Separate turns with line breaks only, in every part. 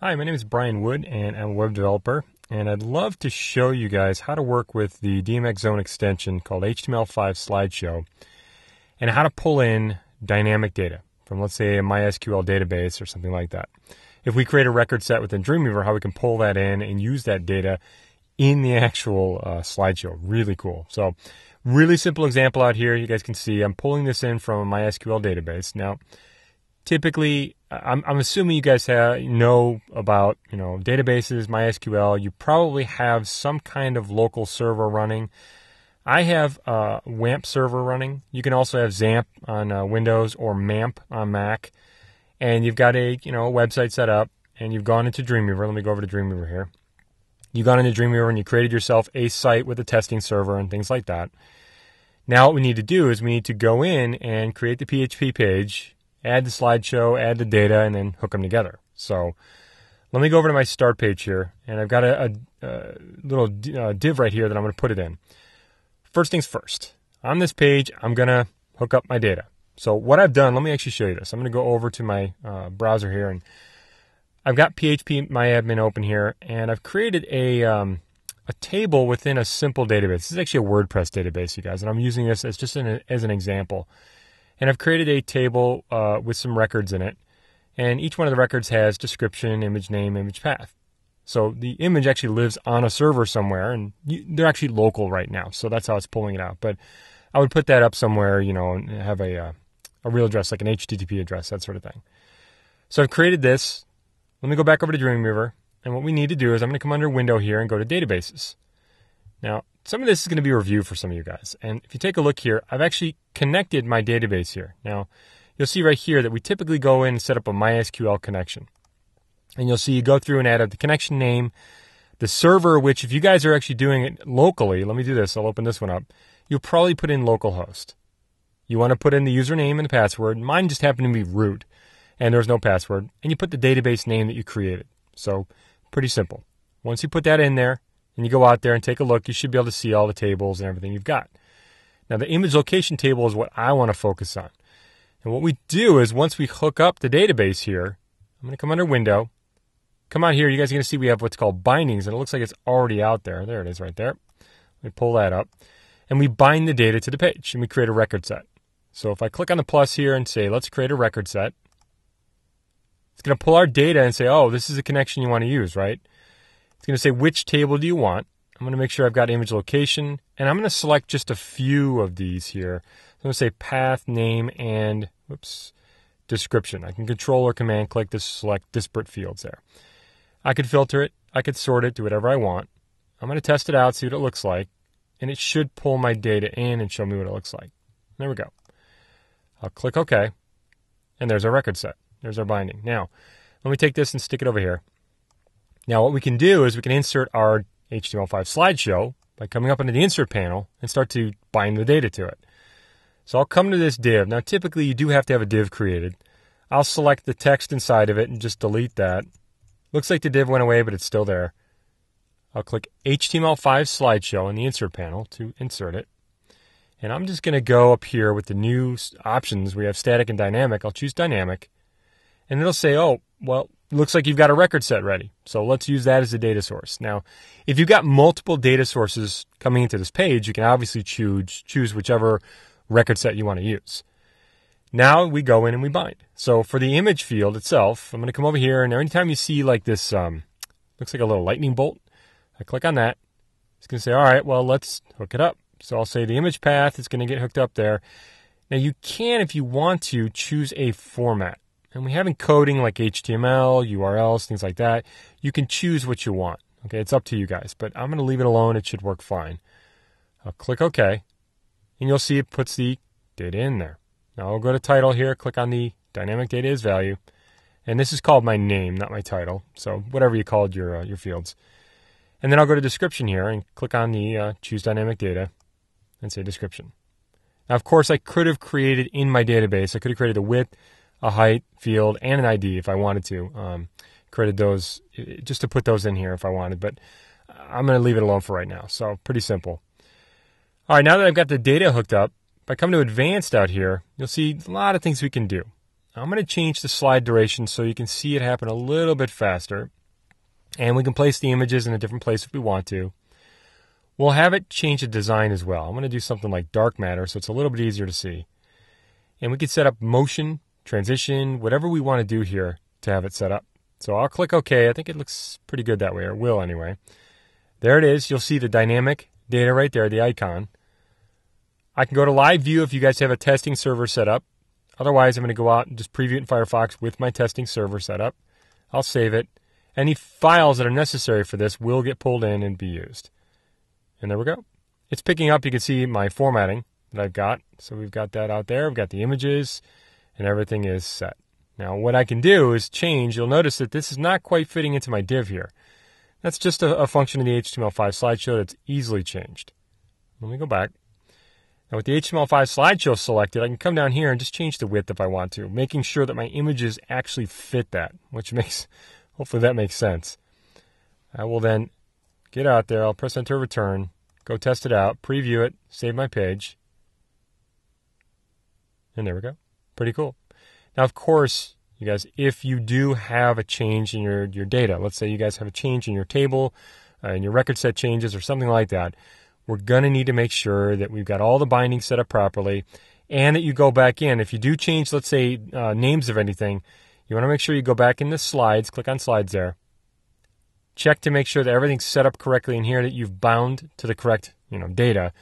Hi, my name is Brian Wood, and I'm a web developer. And I'd love to show you guys how to work with the DMX Zone extension called HTML5 Slideshow and how to pull in dynamic data from, let's say, a MySQL database or something like that. If we create a record set within Dreamweaver, how we can pull that in and use that data in the actual uh, slideshow. Really cool. So, really simple example out here. You guys can see I'm pulling this in from a MySQL database. Now, typically I'm, I'm assuming you guys have, know about you know databases mysql. You probably have some kind of local server running. I have a wamp server running. You can also have xampp on uh, windows or mamp on mac. And you've got a you know a website set up and you've gone into dreamweaver. Let me go over to dreamweaver here. You've gone into dreamweaver and you created yourself a site with a testing server and things like that. Now what we need to do is we need to go in and create the php page add the slideshow, add the data, and then hook them together. So let me go over to my start page here, and I've got a, a, a little uh, div right here that I'm going to put it in. First things first, on this page, I'm going to hook up my data. So what I've done, let me actually show you this. I'm going to go over to my uh, browser here, and I've got PHP MyAdmin open here, and I've created a um, a table within a simple database. This is actually a WordPress database, you guys, and I'm using this as just an, as an example. And I've created a table uh, with some records in it. And each one of the records has description, image name, image path. So the image actually lives on a server somewhere, and you, they're actually local right now. So that's how it's pulling it out. But I would put that up somewhere, you know, and have a uh, a real address, like an HTTP address, that sort of thing. So I've created this. Let me go back over to Dreamweaver. And what we need to do is I'm going to come under Window here and go to Databases. Now, some of this is going to be a review for some of you guys. And if you take a look here, I've actually connected my database here. Now, you'll see right here that we typically go in and set up a MySQL connection. And you'll see you go through and add up the connection name, the server, which if you guys are actually doing it locally, let me do this, I'll open this one up. You'll probably put in localhost. You want to put in the username and the password. Mine just happened to be root, and there's no password. And you put the database name that you created. So, pretty simple. Once you put that in there, and you go out there and take a look, you should be able to see all the tables and everything you've got. Now, the image location table is what I want to focus on. And what we do is once we hook up the database here, I'm going to come under Window, come out here. You guys are going to see we have what's called bindings, and it looks like it's already out there. There it is right there. Let me pull that up. And we bind the data to the page, and we create a record set. So if I click on the plus here and say, let's create a record set, it's going to pull our data and say, oh, this is the connection you want to use, right? It's going to say which table do you want. I'm going to make sure I've got image location, and I'm going to select just a few of these here. I'm going to say path, name, and whoops, description. I can control or command click to select disparate fields there. I could filter it, I could sort it, do whatever I want. I'm going to test it out, see what it looks like, and it should pull my data in and show me what it looks like. There we go. I'll click OK, and there's our record set. There's our binding. Now, let me take this and stick it over here. Now, what we can do is we can insert our HTML5 slideshow by coming up into the insert panel and start to bind the data to it. So I'll come to this div. Now, typically you do have to have a div created. I'll select the text inside of it and just delete that. Looks like the div went away, but it's still there. I'll click HTML5 slideshow in the insert panel to insert it. And I'm just going to go up here with the new options. We have static and dynamic. I'll choose dynamic. And it'll say, oh, well, looks like you've got a record set ready. So let's use that as a data source. Now, if you've got multiple data sources coming into this page, you can obviously choose, choose whichever record set you want to use. Now we go in and we bind. So for the image field itself, I'm going to come over here and anytime you see like this, um, looks like a little lightning bolt, I click on that. It's going to say, all right, well, let's hook it up. So I'll say the image path is going to get hooked up there. Now you can, if you want to, choose a format. And we have encoding like HTML, URLs, things like that. You can choose what you want. Okay, it's up to you guys, but I'm going to leave it alone. It should work fine. I'll click OK, and you'll see it puts the data in there. Now I'll go to title here, click on the dynamic data as value, and this is called my name, not my title. So whatever you called your uh, your fields, and then I'll go to description here and click on the uh, choose dynamic data, and say description. Now, of course, I could have created in my database. I could have created a width, a height field and an ID if I wanted to. Um, created those just to put those in here if I wanted, but I'm going to leave it alone for right now. So pretty simple. All right, now that I've got the data hooked up, if I come to advanced out here, you'll see a lot of things we can do. I'm going to change the slide duration so you can see it happen a little bit faster. And we can place the images in a different place if we want to. We'll have it change the design as well. I'm going to do something like dark matter so it's a little bit easier to see. And we can set up motion, transition, whatever we want to do here to have it set up. So I'll click OK. I think it looks pretty good that way, or will anyway. There it is. You'll see the dynamic data right there, the icon. I can go to live view if you guys have a testing server set up. Otherwise, I'm going to go out and just preview it in Firefox with my testing server set up. I'll save it. Any files that are necessary for this will get pulled in and be used. And there we go. It's picking up. You can see my formatting that I've got. So we've got that out there. We've got the images and everything is set. Now, what I can do is change. You'll notice that this is not quite fitting into my div here. That's just a, a function of the HTML5 slideshow that's easily changed. Let me go back. Now with the HTML5 slideshow selected, I can come down here and just change the width if I want to, making sure that my images actually fit that, which makes, hopefully that makes sense. I will then get out there, I'll press enter return, go test it out, preview it, save my page. And there we go. Pretty cool. Now, of course, you guys, if you do have a change in your, your data, let's say you guys have a change in your table uh, and your record set changes or something like that, we're going to need to make sure that we've got all the bindings set up properly and that you go back in. If you do change, let's say, uh, names of anything, you want to make sure you go back into slides, click on slides there. Check to make sure that everything's set up correctly in here, that you've bound to the correct, you know, data,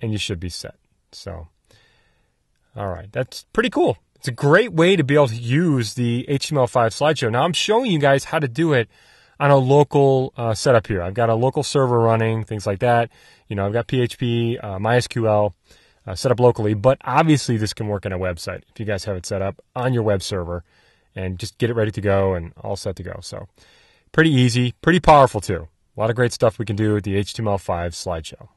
and you should be set. So, all right, that's pretty cool. It's a great way to be able to use the HTML5 slideshow. Now I'm showing you guys how to do it on a local uh, setup here. I've got a local server running, things like that. You know, I've got PHP, uh, MySQL uh, set up locally, but obviously this can work on a website if you guys have it set up on your web server and just get it ready to go and all set to go. So pretty easy, pretty powerful too. A lot of great stuff we can do with the HTML5 slideshow.